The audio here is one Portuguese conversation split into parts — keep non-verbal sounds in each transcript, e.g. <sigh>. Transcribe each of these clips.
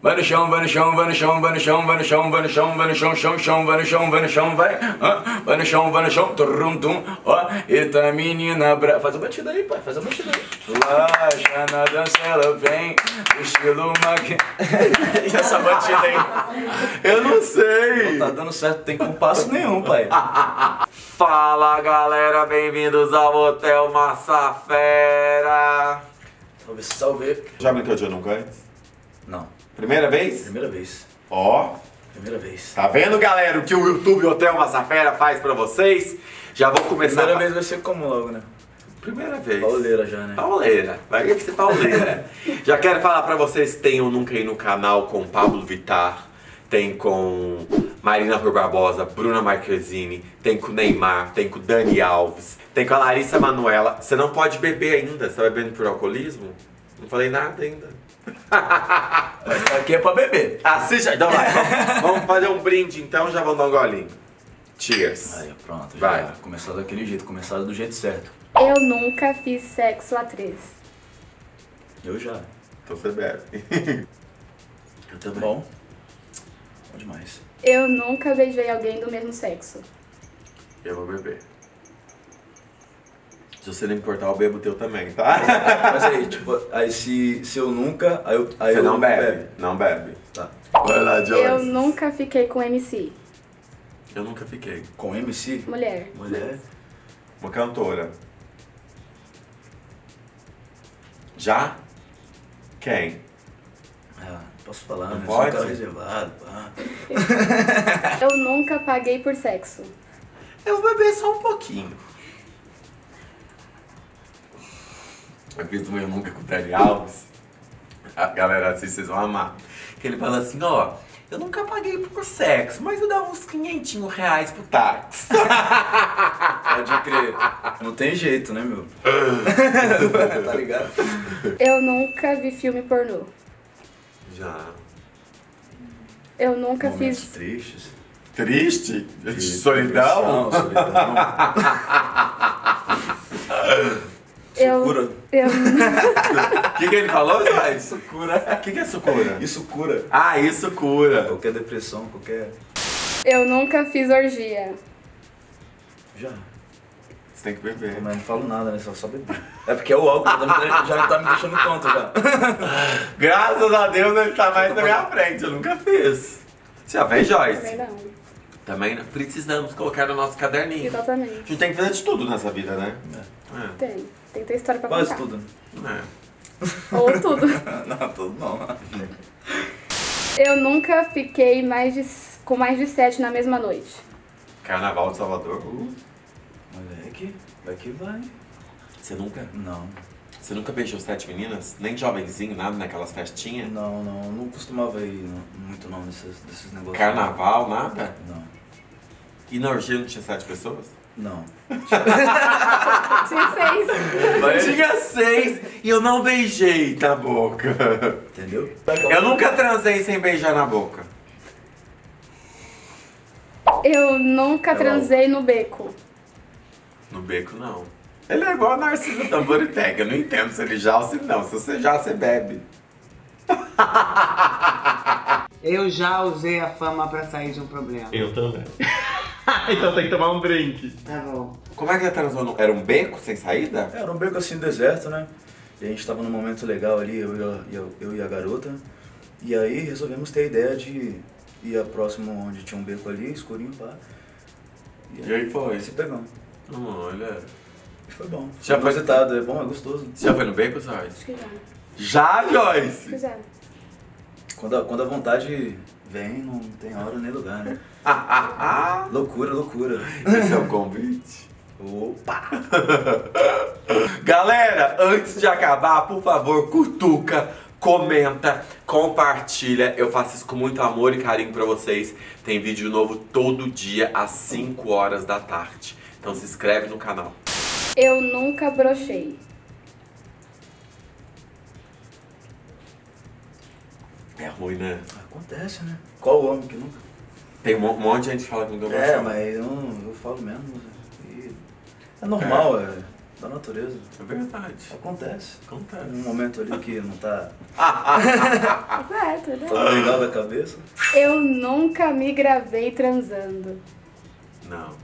Vai no chão, vai no chão, vai no chão, vai no chão, vai no chão, vai no chão, vai no chão, chão, chão, vai no chão, vai no chão, vai. Ah, Vai no chão, vai no chão, turrum, tum. Ó, eita menina bra... Faz a batida aí, pai, faz a batida aí. Relaxa na dança, ela vem, estilo mag... E essa batida aí? Eu não sei. Não tá dando certo, tem compasso nenhum, pai. Fala galera, bem-vindos ao Hotel Massa Fera. Salve, salve. Já brincou de Nunca antes? Não, Primeira vez? primeira vez. Ó, Primeira vez. tá vendo galera o que o YouTube Hotel Massa Fera faz pra vocês? Já vou começar. Primeira vez vai ser como logo, né? Primeira vez. Pauleira já, né? Pauleira, vai ser pauleira. <laughs> Já quero falar pra vocês que tem um Nunca Ir no canal com Pablo Vittar, tem com Marina Rui Barbosa, Bruna Marquezine, tem com Neymar, tem com Dani Alves, tem com a Larissa Manoela. Você não pode beber ainda, você tá bebendo por alcoolismo? Não falei nada ainda. Mas aqui é pra beber. Assiste, então vai. Vamos, vamos fazer um brinde então, já vamos dar um golinho. Cheers. Aí, pronto. Vai. Já começar daquele jeito, começar do jeito certo. Eu nunca fiz sexo a três. Eu já. Então você bebe. <laughs> Eu também. Bom. Bom demais. Eu nunca beijei alguém do mesmo sexo. Eu vou beber. Se você não importar, eu bebo o teu também, tá? Mas aí, tipo, aí se, se eu nunca. Aí eu. Aí Você eu não bebe? Não bebe. Tá. Vai lá, Joyce. Eu nunca fiquei com MC. Eu nunca fiquei. Com MC? Mulher. Mulher. Uma cantora. Já? Quem? Ah, posso falar, Não né? pode? Sou um reservado, pá. <laughs> Eu nunca paguei por sexo. Eu vou beber só um pouquinho. Eu fiz um Eu Nunca com o Dani Alves. A galera assim, vocês vão amar. Que ele fala assim, ó... Eu nunca paguei por sexo, mas eu dava uns 500 reais pro táxi. <laughs> Pode crer. Não tem jeito, né, meu? <laughs> tá ligado? Eu nunca vi filme pornô. Já. Eu nunca Momentos fiz. tristes. Triste? Depressão, Solidão? solidão. <laughs> Eu, Sucura. eu, O <laughs> que, que ele falou, Zay? Sucura. O que, que é sucura? Isso cura. Ah, isso cura. Qualquer depressão, qualquer. eu nunca fiz orgia. Já. Você tem que beber. Mas não falo nada, né? Só, só beber. É porque é o álcool já tá me deixando tonto já. <laughs> Graças a Deus ele tá mais na minha frente, eu nunca fiz. Você já fez, Também Joyce? não. Também precisamos colocar no nosso caderninho. A Exatamente. gente tem que fazer de tudo nessa vida, né? Tem. Tem que ter história pra Quase contar. tudo. É. Ou tudo. <laughs> Não, tudo não. Eu nunca fiquei mais de, com mais de sete na mesma noite. Carnaval de Salvador. uh, Moleque, vai que vai. Você nunca? Não, Você nunca beijou sete meninas? Nem jovenzinho, nada naquelas festinhas? não, não. Não costumava ir muito não nesses, nesses negócios. Carnaval, nada? Não, E na orgia não tinha sete pessoas? não. Tinha seis. Tinha seis e eu não beijei na boca. Entendeu? Eu nunca transei sem beijar na boca. Eu nunca É transei no beco. No beco, não. Ele é igual a Narciso Tamboriteca. Eu não entendo se ele já ou se não. Se você já, você bebe. Eu já usei a fama pra sair de um problema. Eu também. <laughs> então tem que tomar um drink. Tá bom. Como é que você transou? no- Era um beco sem saída? É, Era um beco assim, deserto, né? E a gente tava num momento legal ali, eu e a, e eu, eu e a garota. E aí resolvemos ter a ideia de ir a próximo onde tinha um beco ali, escurinho, pá. E aí foi? se pegamos. Olha. E foi bom. Já Já foi- foi visitado, é bom, é gostoso. Você já foi no beco, Joyce? Acho que já. Já, Joyce? já. Quando a, quando a vontade vem, não tem hora nem lugar, né? loucura, loucura. Esse é o convite. Opa! Galera, antes de acabar, por favor, cutuca, comenta, compartilha. Eu faço isso com muito amor e carinho pra vocês. Tem vídeo novo todo dia às 5 horas da tarde. Então se inscreve no canal. Eu nunca brochei. É ruim, né? Acontece, né? Qual homem que nunca? Tem um monte de gente que fala que não deu É, mas eu, eu falo mesmo. e é normal, é. da natureza. É verdade. Acontece. Acontece. Um momento ali que não tá Certo, né? tão legal da cabeça. Eu nunca me gravei transando. Não.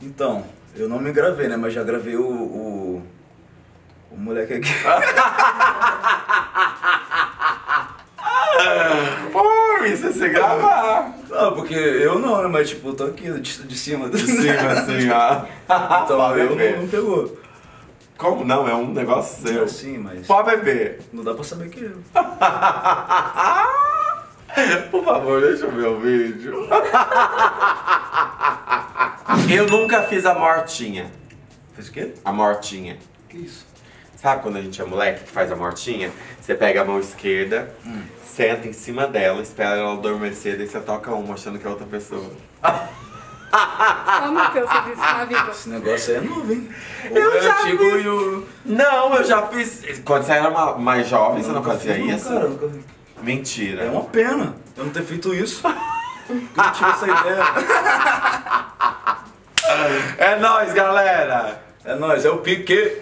Então, eu não me gravei, né? Mas já gravei o. o, o moleque aqui. <laughs> <laughs> Se gravar. Não, porque eu não, né? Mas tipo, eu tô aqui de, de cima. De cima, assim, ó. <laughs> Então eu não, não pegou. Como não? É um negócio seu. Sim, mas Pode beber. não dá pra saber que eu. <laughs> Por favor, deixa eu ver o vídeo. Eu nunca fiz a mortinha. Fez o quê? A mortinha. Que isso? Sabe quando a gente é moleque que faz a mortinha? Você pega a mão esquerda, senta em cima dela, espera ela adormecer, daí você toca uma achando que é outra pessoa. Só Matheus fez isso na vida. Esse negócio aí é novo, hein? O Eu já antigo vi. e o. Não, eu já fiz. Quando você era ma- mais jovem, você não fazia fiz, não, isso? Cara, eu nunca vi. Mentira. É uma pena eu não ter feito isso. <laughs> Eu não tive essa ideia. <laughs> É nóis, galera! É nóis, é o pique.